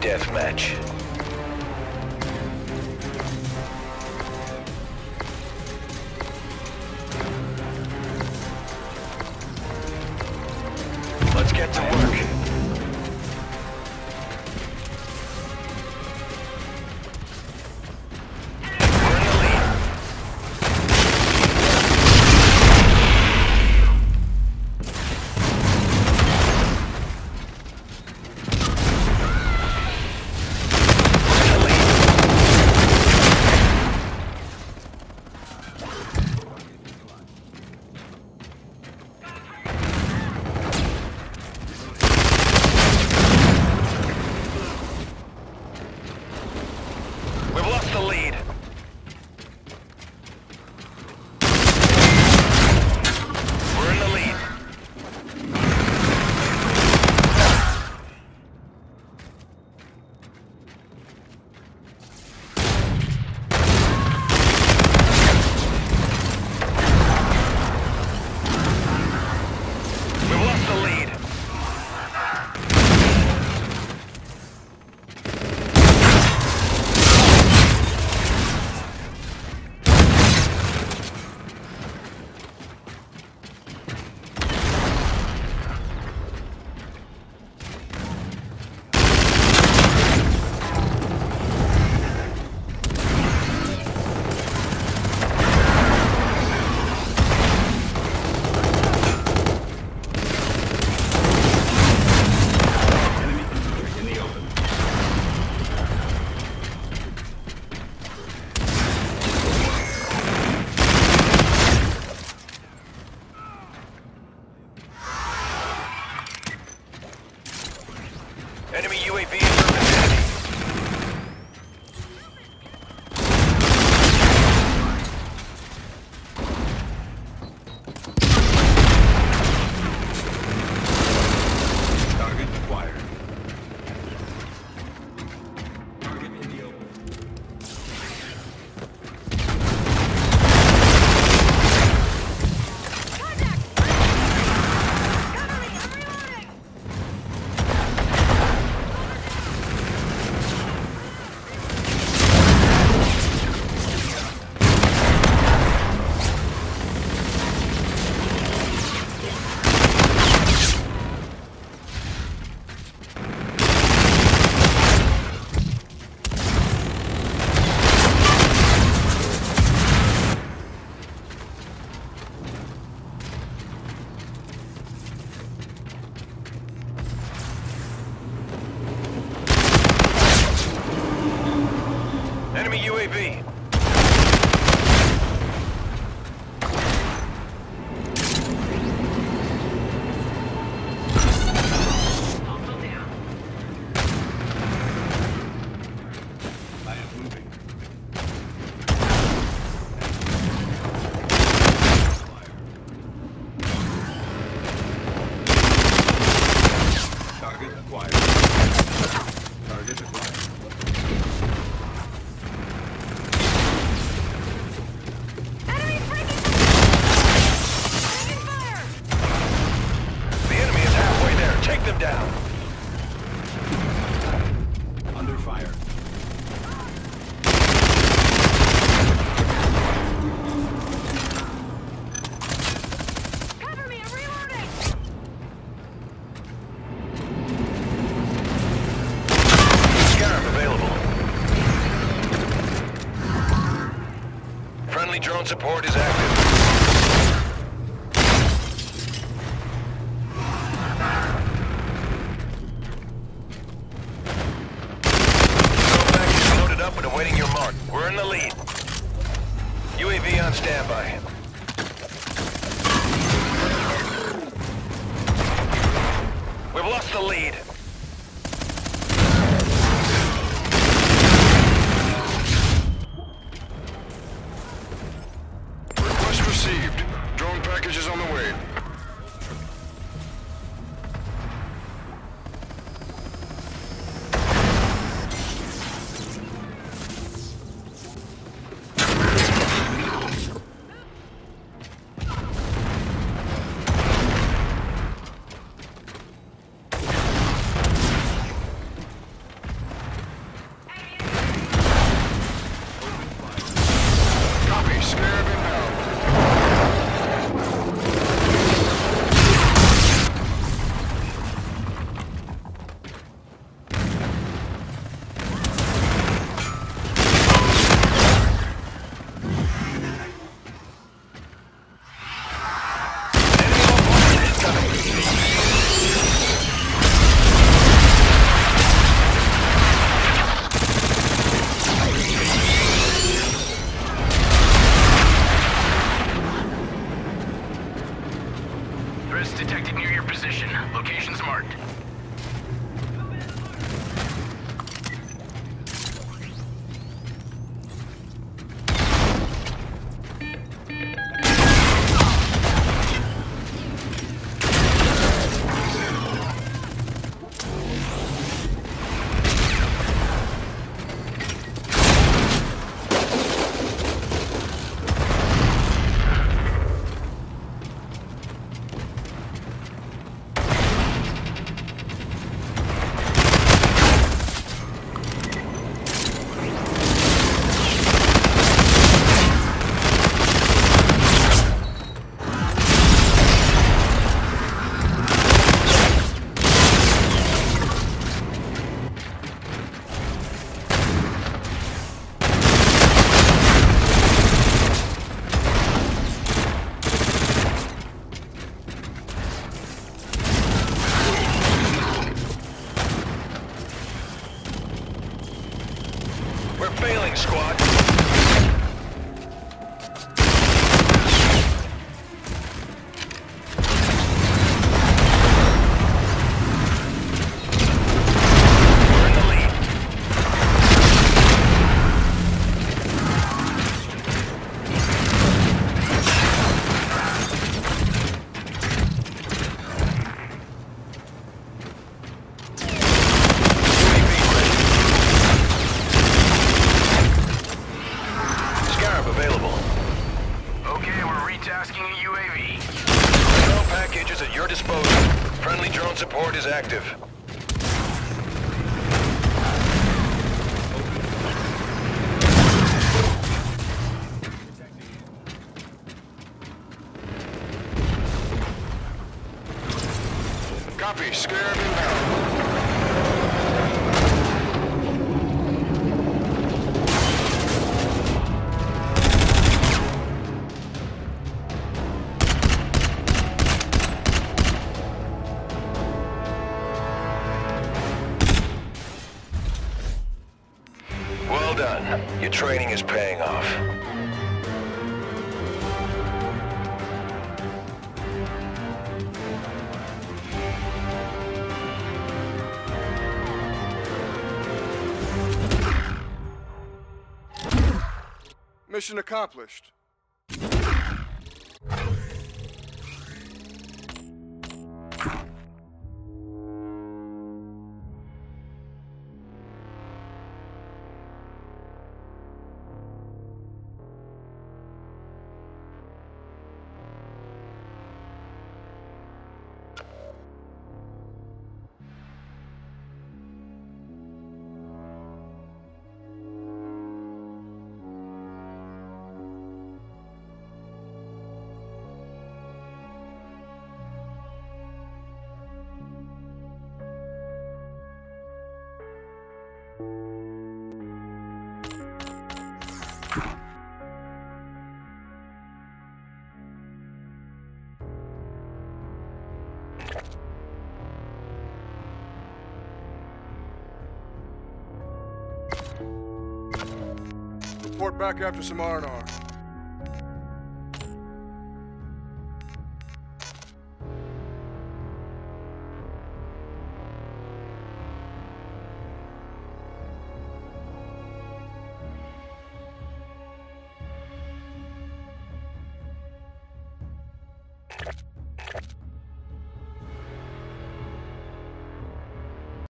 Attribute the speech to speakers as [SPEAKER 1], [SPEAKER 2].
[SPEAKER 1] deathmatch. Support is active. Go loaded up and awaiting your mark. We're in the lead. UAV on standby. We've lost the lead. Copy. Scarab. Well done. Your training is paying off.
[SPEAKER 2] Mission accomplished. Report back after some R&R.